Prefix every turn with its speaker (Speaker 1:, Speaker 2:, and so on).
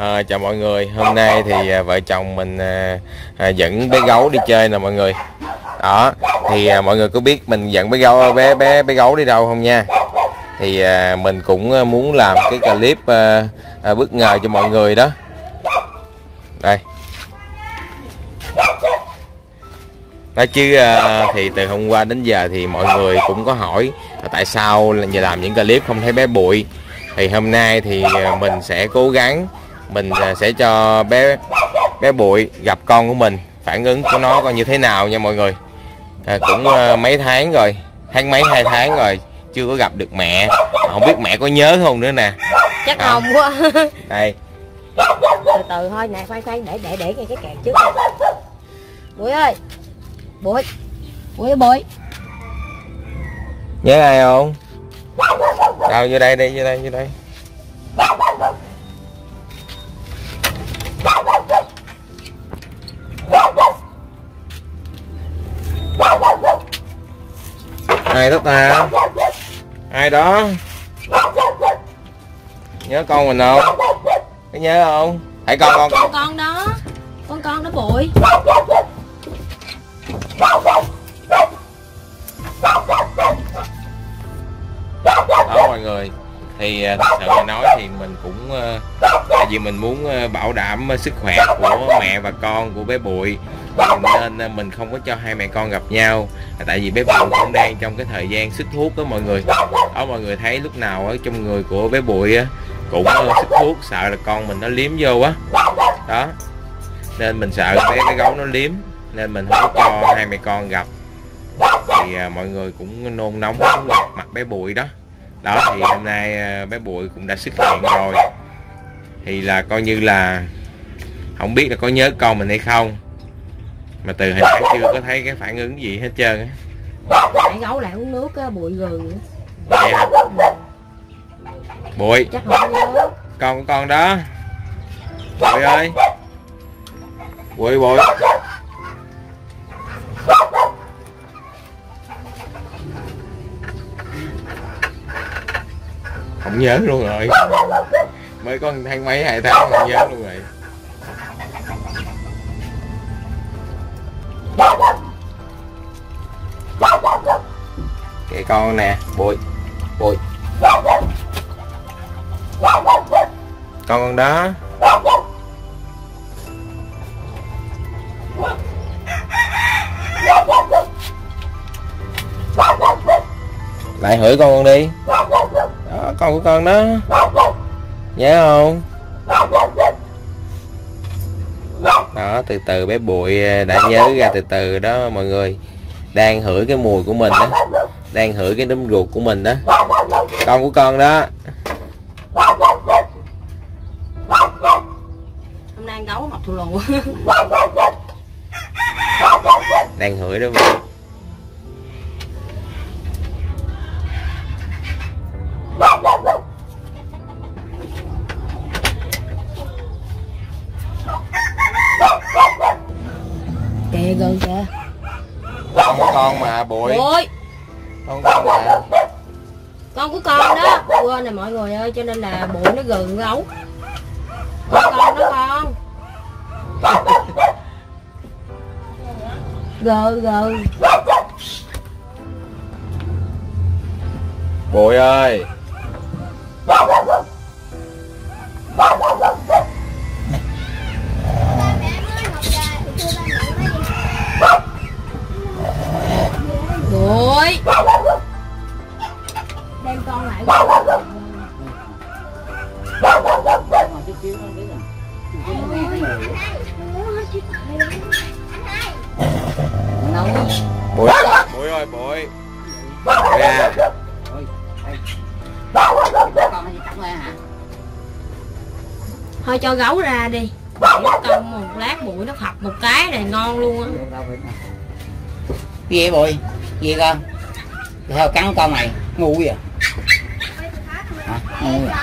Speaker 1: À, chào mọi người, hôm nay thì à, vợ chồng mình à, à, dẫn bé gấu đi chơi nè mọi người. Đó, thì à, mọi người có biết mình dẫn bé gấu bé bé bé gấu đi đâu không nha? Thì à, mình cũng à, muốn làm cái clip à, à, bất ngờ cho mọi người đó. Đây. Nói chứ à, thì từ hôm qua đến giờ thì mọi người cũng có hỏi tại sao là giờ làm những clip không thấy bé bụi thì hôm nay thì à, mình sẽ cố gắng mình à, sẽ cho bé bé bụi gặp con của mình phản ứng của nó coi như thế nào nha mọi người. À, cũng à, mấy tháng rồi tháng mấy hai tháng rồi chưa có gặp được mẹ. Không biết mẹ có nhớ không nữa nè.
Speaker 2: Chắc
Speaker 1: À.
Speaker 2: không quá.
Speaker 1: Đây.
Speaker 2: Từ từ thôi nè khoan khoan để để để ngay cái kẹt trước. Bụi ơi bụi bụi bụi.
Speaker 1: Nhớ ai không? Đâu vô đây đi vô đây vô đây ai đó ta? Ai đó? Nhớ con mình không? Có nhớ không? Hãy con con.
Speaker 2: Con con đó. Con con đó bụi.
Speaker 1: Đó mọi người. Thì à, thật sự mà nói thì mình cũng à, tại vì mình muốn à, bảo đảm sức khỏe của mẹ và con của bé bụi nên à, mình không có cho hai mẹ con gặp nhau. À, tại vì bé bụi cũng đang trong cái thời gian sức thuốc đó mọi người. Đó mọi người thấy lúc nào ở trong người của bé bụi á, cũng à, xích sức thuốc sợ là con mình nó liếm vô á. Đó. Nên mình sợ bé cái gấu nó liếm nên mình không có cho hai mẹ con gặp. Thì à, mọi người cũng nôn nóng muốn gặp mặt bé bụi đó. Đó thì hôm nay à, bé bụi cũng đã xuất hiện rồi. Thì là coi như là không biết là có nhớ con mình hay không mà từ hồi nãy chưa có thấy cái phản ứng gì hết trơn á.
Speaker 2: Nãy gấu lại uống nước á bụi gừng nữa.
Speaker 1: vậy hả? Bụi.
Speaker 2: Chắc không nhớ.
Speaker 1: Con của con đó. Bụi ơi. Bụi bụi. Không nhớ luôn rồi. Mới có một tháng mấy hai tháng không nhớ luôn rồi cái con nè, bụi bụi. Con con đó. Lại hửi con con đi. Đó, con của con đó. Nhớ không? Đó từ từ bé bụi đã nhớ ra từ từ đó mọi người. Đang hửi cái mùi của mình đó. Đang hửi cái đấm ruột của mình đó. Con của con đó.
Speaker 2: Hôm nay gấu mập thù lù.
Speaker 1: Đang hửi đó mà con của con mà bụi.
Speaker 2: Bụi.
Speaker 1: Con của con mà.
Speaker 2: Con của con đó. Quên rồi mọi người ơi cho nên là bụi nó gừng gấu. Con con đó con. Gừ gừ.
Speaker 1: Bụi ơi
Speaker 2: bụi
Speaker 1: bụi ơi bụi à
Speaker 2: thôi cho gấu ra đi. Công một lát bụi nó phập một cái này ngon luôn á.
Speaker 3: Gì vậy bụi? Gì con theo cắn con này. Ngu vậy hả? Ngu vậy